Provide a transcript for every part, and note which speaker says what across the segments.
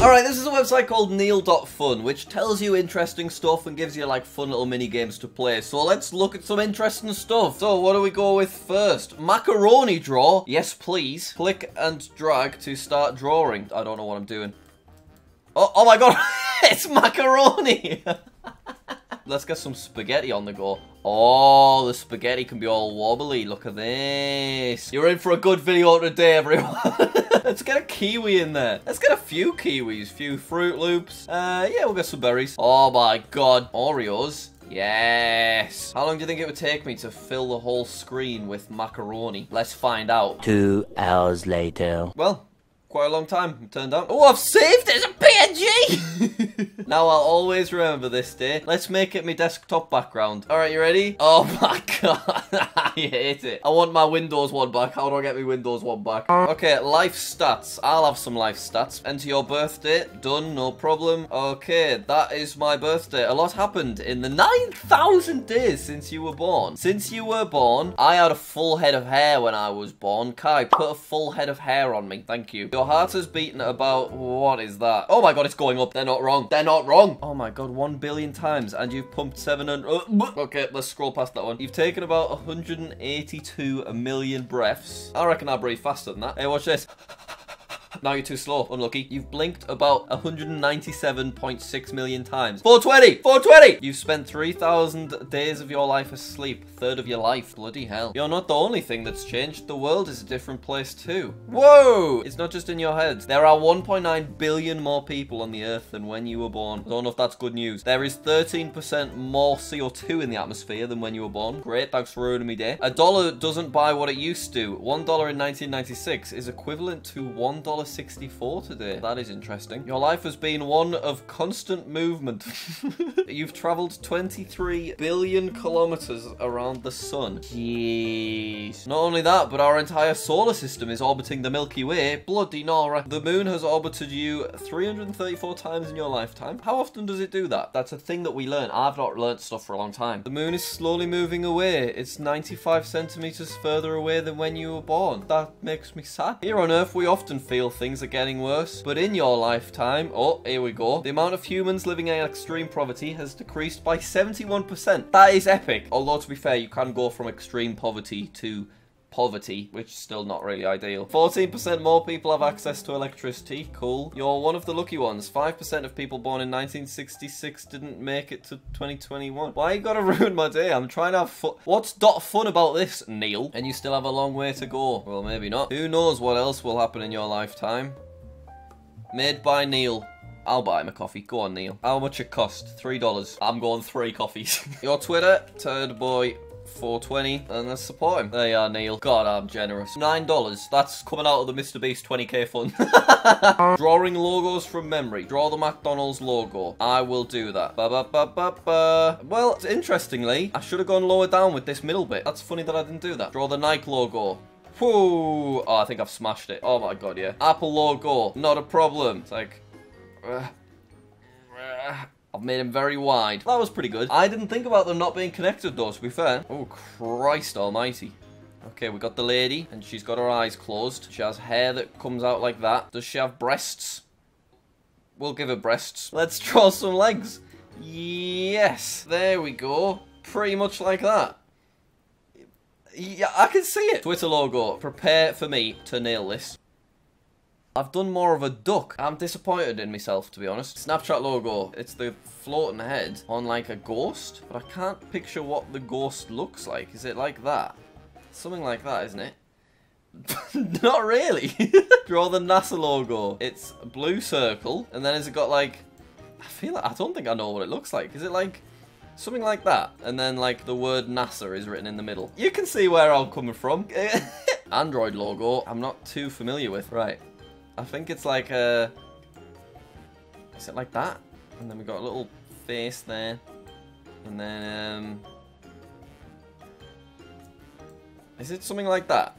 Speaker 1: Alright, this is a website called Neal.fun, which tells you interesting stuff and gives you like fun little mini games to play. So let's look at some interesting stuff. So what do we go with first? Macaroni draw. Yes, please. Click and drag to start drawing. I don't know what I'm doing. Oh, oh my god, it's macaroni! Let's get some spaghetti on the go. Oh, the spaghetti can be all wobbly. Look at this. You're in for a good video today, everyone. Let's get a kiwi in there. Let's get a few kiwis, few Fruit Loops. Uh, yeah, we'll get some berries. Oh my god. Oreos. Yes. How long do you think it would take me to fill the whole screen with macaroni? Let's find out.
Speaker 2: Two hours later.
Speaker 1: Well, quite a long time, it turned out. Oh, I've saved it as a PNG! now I'll always remember this day. Let's make it my desktop background. Alright, you ready? Oh my god, I hate it. I want my Windows one back. How do I get my Windows one back? Okay, life stats. I'll have some life stats. Enter your birthday. Done, no problem. Okay, that is my birthday. A lot happened in the 9,000 days since you were born. Since you were born, I had a full head of hair when I was born. Kai, put a full head of hair on me. Thank you. Your heart has beaten about... What is that? Oh my god, it's going up. They're not wrong. They're not wrong. Oh my god, one billion times. And you've pumped 700... Oh, uh, okay, let's scroll past that one. You've taken about 182 million breaths. I reckon I breathe faster than that. Hey, watch this. Now you're too slow. Unlucky. You've blinked about 197.6 million times. 420! 420! You've spent 3,000 days of your life asleep. Third of your life. Bloody hell. You're not the only thing that's changed. The world is a different place too. Whoa! It's not just in your head. There are 1.9 billion more people on the earth than when you were born. I don't know if that's good news. There is 13% more CO2 in the atmosphere than when you were born. Great, thanks for ruining me day. A dollar doesn't buy what it used to. One dollar in 1996 is equivalent to one dollar 64 today. That is interesting. Your life has been one of constant movement. You've traveled 23 billion kilometers around the sun. Jeez. Not only that, but our entire solar system is orbiting the Milky Way. Bloody Nora. The moon has orbited you 334 times in your lifetime. How often does it do that? That's a thing that we learn. I've not learnt stuff for a long time. The moon is slowly moving away. It's 95 centimeters further away than when you were born. That makes me sad. Here on Earth, we often feel things are getting worse. But in your lifetime, oh, here we go. The amount of humans living in extreme poverty has decreased by 71%. That is epic. Although, to be fair, you can go from extreme poverty to poverty, which is still not really ideal. 14% more people have access to electricity. Cool. You're one of the lucky ones. 5% of people born in 1966 didn't make it to 2021. Why you gotta ruin my day? I'm trying to have fun. What's dot fun about this, Neal? And you still have a long way to go. Well, maybe not. Who knows what else will happen in your lifetime? Made by Neal. I'll buy him a coffee. Go on, Neal. How much it cost? Three dollars. I'm going three coffees. Your Twitter, Turd Boy 420 and let's support him. There you are, Neal. God, I'm generous. Nine dollars. That's coming out of the Mr. Beast 20k fund. Drawing logos from memory. Draw the McDonald's logo. I will do that. Ba ba ba. Well, interestingly, I should have gone lower down with this middle bit. That's funny that I didn't do that. Draw the Nike logo. Whoa! Oh, I think I've smashed it. Oh my god, yeah. Apple logo. Not a problem. It's like... Uh, uh, I've made him very wide. That was pretty good. I didn't think about them not being connected though, to be fair. Oh, Christ almighty. Okay, we got the lady, and she's got her eyes closed. She has hair that comes out like that. Does she have breasts? We'll give her breasts. Let's draw some legs. Yes. There we go. Pretty much like that. Yeah, I can see it. Twitter logo. Prepare for me to nail this. I've done more of a duck. I'm disappointed in myself, to be honest. Snapchat logo. It's the floating head on like a ghost, but I can't picture what the ghost looks like. Is it like that? Something like that, isn't it? Not really. Draw the NASA logo. It's a blue circle, and then has it got like... I feel like... I don't think I know what it looks like. Is it like... Something like that. And then like the word NASA is written in the middle. You can see where I'm coming from. Android logo. I'm not too familiar with. Right. I think it's like a... Is it like that? And then we got a little face there. And then, um... Is it something like that?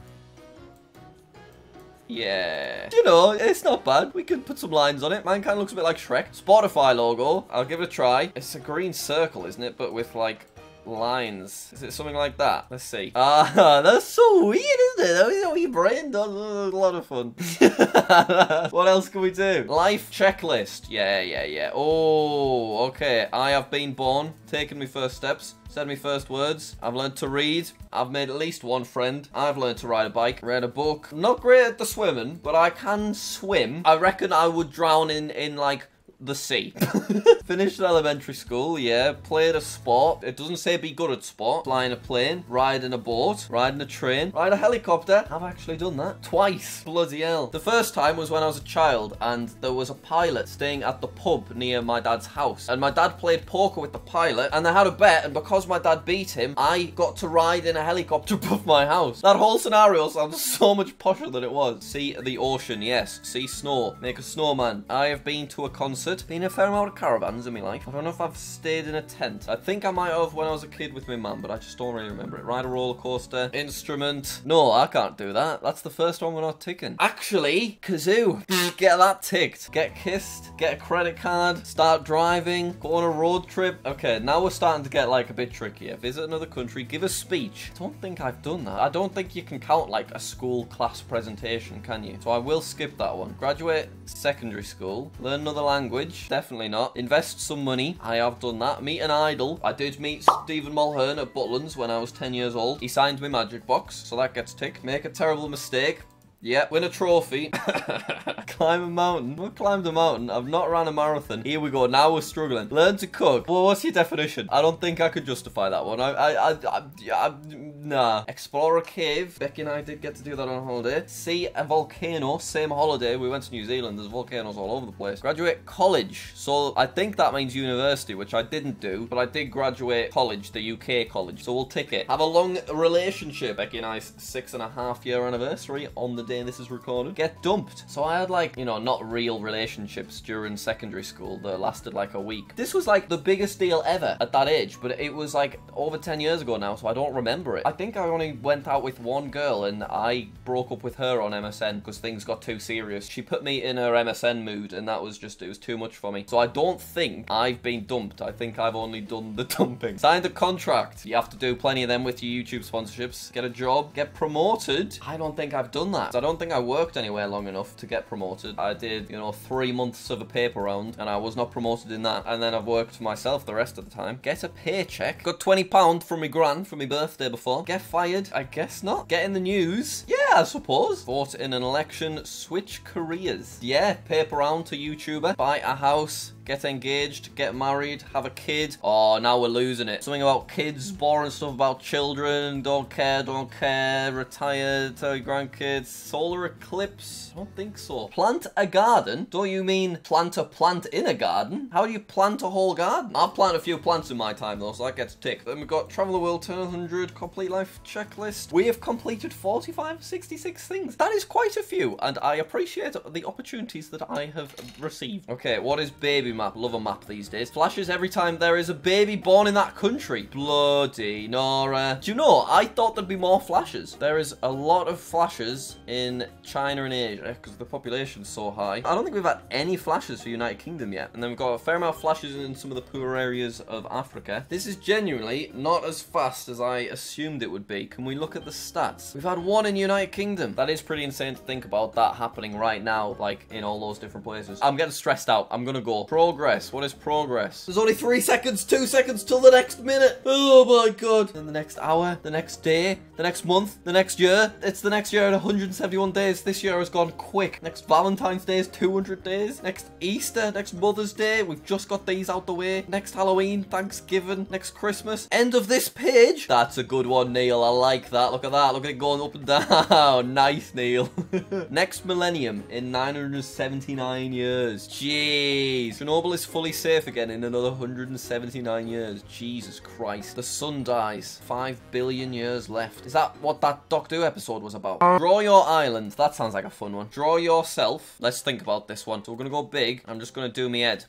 Speaker 1: Yeah. You know, it's not bad. We could put some lines on it. Mine kind of looks a bit like Shrek. Spotify logo. I'll give it a try. It's a green circle, isn't it? But with like lines. Is it something like that? Let's see. Ah, that's so weird, isn't it? That was a wee brain does a lot of fun. what else can we do? Life checklist. Yeah, yeah, yeah. Oh, okay. I have been born, taken my first steps, said my first words. I've learned to read. I've made at least one friend. I've learned to ride a bike, read a book. Not great at the swimming, but I can swim. I reckon I would drown in, in like the sea. Finished elementary school, yeah. Played a sport. It doesn't say be good at sport. Flying a plane, riding a boat, riding a train, ride a helicopter. I've actually done that twice. Bloody hell. The first time was when I was a child and there was a pilot staying at the pub near my dad's house. And my dad played poker with the pilot and they had a bet and because my dad beat him, I got to ride in a helicopter above my house. That whole scenario sounds so much posher than it was. See the ocean, yes. See snow. Make a snowman. I have been to a concert been a fair amount of caravans in my life. I don't know if I've stayed in a tent. I think I might have when I was a kid with my mum, but I just don't really remember it. Ride a roller coaster, instrument. No, I can't do that. That's the first one we're not ticking. Actually, kazoo. get that ticked. Get kissed. Get a credit card. Start driving. Go on a road trip. Okay, now we're starting to get like a bit trickier. Visit another country. Give a speech. I don't think I've done that. I don't think you can count like a school class presentation, can you? So I will skip that one. Graduate secondary school. Learn another language college. Definitely not. Invest some money. I have done that. Meet an idol. I did meet Stephen Mulhern at Butlins when I was 10 years old. He signed me magic box, so that gets ticked. Make a terrible mistake. Yep, win a trophy. Climb a mountain. What climbed a mountain? I've not ran a marathon. Here we go. Now we're struggling. Learn to cook. Well, what's your definition? I don't think I could justify that one. I, I, I, I, I nah. Explore a cave. Becky and I did get to do that on holiday. See a volcano. Same holiday. We went to New Zealand. There's volcanoes all over the place. Graduate college. So I think that means university, which I didn't do, but I did graduate college, the UK college. So we'll tick it. Have a long relationship. Becky and I's six and a half year anniversary on the day this is recorded. Get dumped. So I had like, you know, not real relationships during secondary school that lasted like a week. This was like the biggest deal ever at that age, but it was like over 10 years ago now, so I don't remember it. I think I only went out with one girl and I broke up with her on MSN because things got too serious. She put me in her MSN mood and that was just, it was too much for me. So I don't think I've been dumped. I think I've only done the dumping. Signed a contract. You have to do plenty of them with your YouTube sponsorships. Get a job. Get promoted. I don't think I've done that. Don't think I worked anywhere long enough to get promoted. I did, you know, three months of a paper round and I was not promoted in that. And then I've worked for myself the rest of the time. Get a paycheck. Got £20 from my grand for my birthday before. Get fired? I guess not. Get in the news? Yeah, I suppose. Vote in an election. Switch careers. Yeah, paper round to YouTuber. Buy a house get engaged, get married, have a kid. Oh, now we're losing it. Something about kids, boring stuff about children, don't care, don't care, retired, grandkids, solar eclipse. I don't think so. Plant a garden? Don't you mean plant a plant in a garden? How do you plant a whole garden? I've planted a few plants in my time though, so that gets ticked. Then we've got travel the world, turn 100, complete life checklist. We have completed 45, 66 things. That is quite a few, and I appreciate the opportunities that I have received. Okay, what is baby map? Love a map these days. Flashes every time there is a baby born in that country. Bloody Nora. Do you know, I thought there'd be more flashes. There is a lot of flashes in China and Asia because the population's so high. I don't think we've had any flashes for United Kingdom yet. And then we've got a fair amount of flashes in some of the poorer areas of Africa. This is genuinely not as fast as I assumed it would be. Can we look at the stats? We've had one in United Kingdom. That is pretty insane to think about that happening right now, like in all those different places. I'm getting stressed out. I'm gonna go. Progress. What is progress? There's only three seconds, two seconds till the next minute. Oh my god. Then the next hour, the next day, the next month, the next year. It's the next year at 171 days. This year has gone quick. Next Valentine's Day is 200 days. Next Easter, next Mother's Day, we've just got these out the way. Next Halloween, Thanksgiving, next Christmas. End of this page. That's a good one, Neal. I like that. Look at that. Look at it going up and down. nice, Neal. next millennium in 979 years. Jeez. Chernobyl is fully safe again in another 179 years. Jesus Christ. The sun dies. 5 billion years left. Is that what that Doctor Who episode was about? Draw your island. That sounds like a fun one. Draw yourself. Let's think about this one. So we're going to go big. I'm just going to do me head.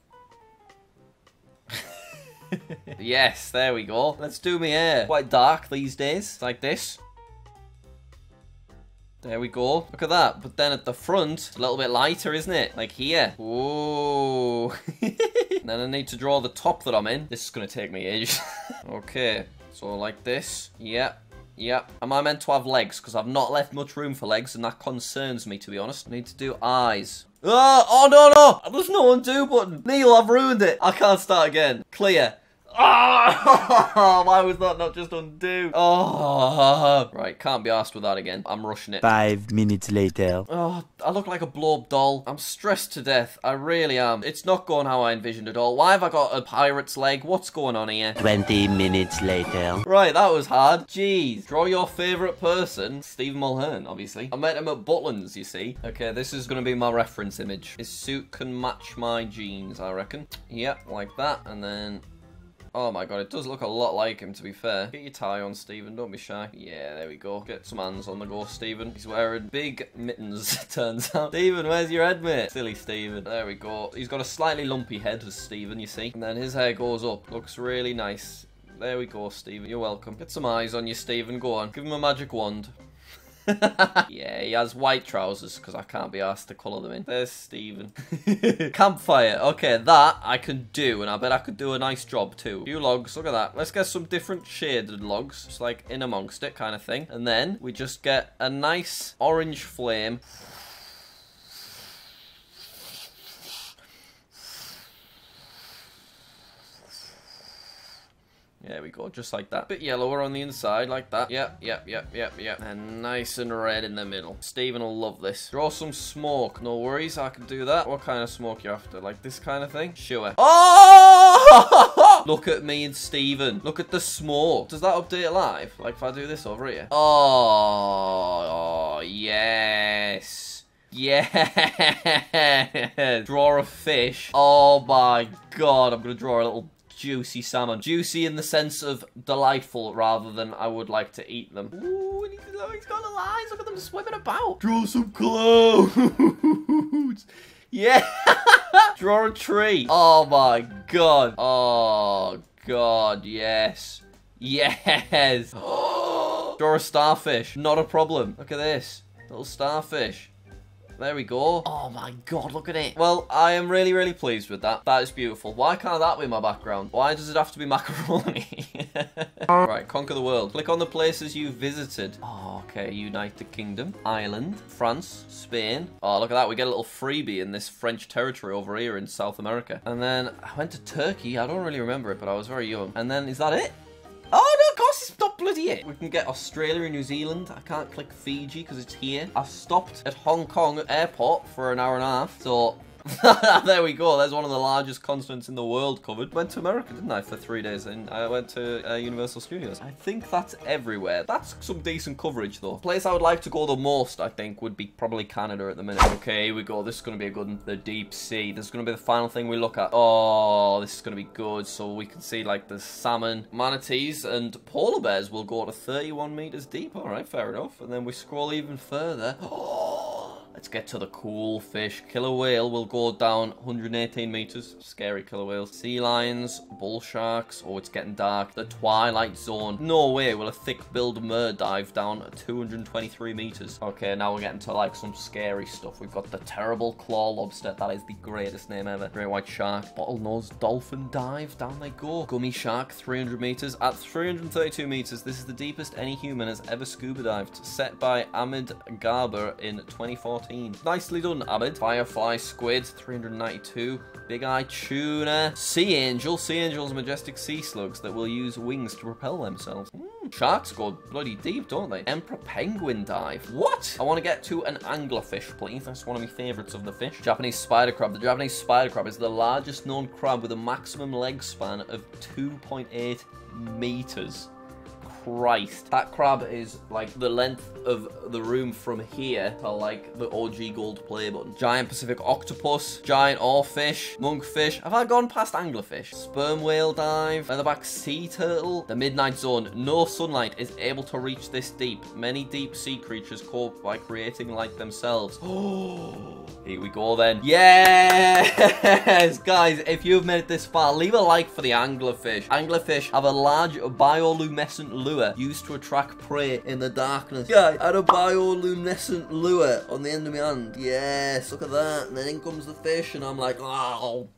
Speaker 1: yes, there we go. Let's do me hair. Quite dark these days. It's like this. There we go. Look at that. But then at the front, it's a little bit lighter, isn't it? Like here. Ooh. then I need to draw the top that I'm in. This is going to take me ages. okay. So like this. Yep. Yep. Am I meant to have legs? Because I've not left much room for legs, and that concerns me, to be honest. Need to do eyes. Oh, oh no, no! There's no undo button. Neal, I've ruined it. I can't start again. Clear. Oh, why was that not just undo? Oh, right, can't be asked with that again. I'm rushing it.
Speaker 2: Five minutes later.
Speaker 1: Oh, I look like a blow-up doll. I'm stressed to death. I really am. It's not going how I envisioned it all. Why have I got a pirate's leg? What's going on here?
Speaker 2: 20 minutes later.
Speaker 1: Right, that was hard. Jeez. Draw your favourite person. Steve Mulhern, obviously. I met him at Butlins, you see. Okay, this is going to be my reference image. His suit can match my jeans, I reckon. Yep, like that. And then Oh my god, it does look a lot like him, to be fair. Get your tie on, Stephen. Don't be shy. Yeah, there we go. Get some hands on the go, Stephen. He's wearing big mittens, turns out. Stephen, where's your head, mate? Silly Stephen. There we go. He's got a slightly lumpy head as Stephen, you see. And then his hair goes up. Looks really nice. There we go, Stephen. You're welcome. Get some eyes on you, Stephen. Go on. Give him a magic wand. yeah, he has white trousers because I can't be asked to colour them in. There's Stephen. Campfire. Okay, that I can do, and I bet I could do a nice job too. Few logs. Look at that. Let's get some different shaded logs, just like in amongst it kind of thing. And then we just get a nice orange flame. There we go, just like that. A Bit yellower on the inside, like that. Yep, yep, yep, yep, yep. And nice and red in the middle. Stephen will love this. Draw some smoke. No worries, I can do that. What kind of smoke you after? Like this kind of thing? Sure. Oh! Look at me and Stephen. Look at the smoke. Does that update live? Like if I do this over here? Oh, oh yes. Yeah. draw a fish. Oh my god, I'm gonna draw a little juicy salmon. Juicy in the sense of delightful rather than I would like to eat them. Ooh, he's got the lines. Look at them swimming about. Draw some clouds. yeah. Draw a tree. Oh my god. Oh god, yes. Yes. Draw a starfish. Not a problem. Look at this. Little starfish. There we go. Oh my god, look at it. Well, I am really, really pleased with that. That is beautiful. Why can't that be my background? Why does it have to be macaroni? Uh. right, conquer the world. Click on the places you visited. Oh, okay, United Kingdom, Ireland, France, Spain. Oh, look at that. We get a little freebie in this French territory over here in South America. And then I went to Turkey. I don't really remember it, but I was very young. And then, is that it? Oh, no, not bloody it. We can get Australia and New Zealand. I can't click Fiji because it's here. I've stopped at Hong Kong airport for an hour and a half. So there we go. There's one of the largest continents in the world covered. Went to America, didn't I, for three days? And I went to uh, Universal Studios. I think that's everywhere. That's some decent coverage, though. Place I would like to go the most, I think, would be probably Canada at the minute. Okay, here we go. This is going to be a good one. The deep sea. This is going to be the final thing we look at. Oh, this is going to be good. So we can see, like, the salmon, manatees, and polar bears will go to 31 meters deep. All right, fair enough. And then we scroll even further. Oh, Let's get to the cool fish. Killer whale will go down 118 meters. Scary killer whale. Sea lions, bull sharks. Oh, it's getting dark. The twilight zone. No way will a thick-billed murre dive down 223 meters. Okay, now we're getting to like some scary stuff. We've got the terrible claw lobster. That is the greatest name ever. Great white shark. Bottlenose dolphin dive. Down they go. Gummy shark, 300 meters. At 332 meters, this is the deepest any human has ever scuba dived. Set by Ahmed Gabr in 2014. 14. Nicely done, Abed. Firefly Squid, 392. Big Eye Tuna. Sea Angel. Sea Angel's majestic sea slugs that will use wings to propel themselves. Mm, sharks go bloody deep, don't they? Emperor Penguin Dive. What? I want to get to an anglerfish, please. That's one of my favourites of the fish. Japanese spider crab. The Japanese spider crab is the largest known crab with a maximum leg span of 2.8 meters. Christ. That crab is like the length of the room from here to like the OG gold play button. Giant Pacific octopus, giant oarfish, monkfish. Have I gone past anglerfish? Sperm whale dive, leatherback sea turtle. The midnight zone. No sunlight is able to reach this deep. Many deep sea creatures cope by creating light themselves. Oh, here we go then. Yes, guys, if you've made it this far, leave a like for the anglerfish. Anglerfish have a large bioluminescent lure used to attract prey in the darkness. Yeah, I had a bioluminescent lure on the end of my hand. Yes, look at that. And then in comes the fish, and I'm like, oh,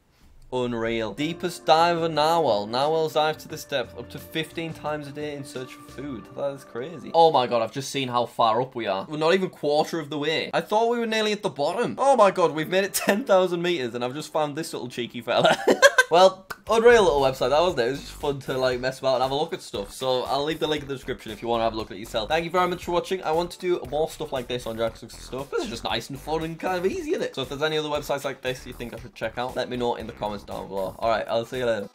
Speaker 1: Unreal. Deepest diver narwhal. Narwhals dive to this depth up to 15 times a day in search for food. That is crazy. Oh my god, I've just seen how far up we are. We're not even quarter of the way. I thought we were nearly at the bottom. Oh my god, we've made it 10,000 meters and I've just found this little cheeky fella. well, unreal little website, that wasn't it? It was just fun to like mess about and have a look at stuff. So I'll leave the link in the description if you want to have a look at yourself. Thank you very much for watching. I want to do more stuff like this on Jack's stuff. This is just nice and fun and kind of easy, isn't it? So if there's any other websites like this you think I should check out, let me know in the comments down below. Alright, I'll see you later.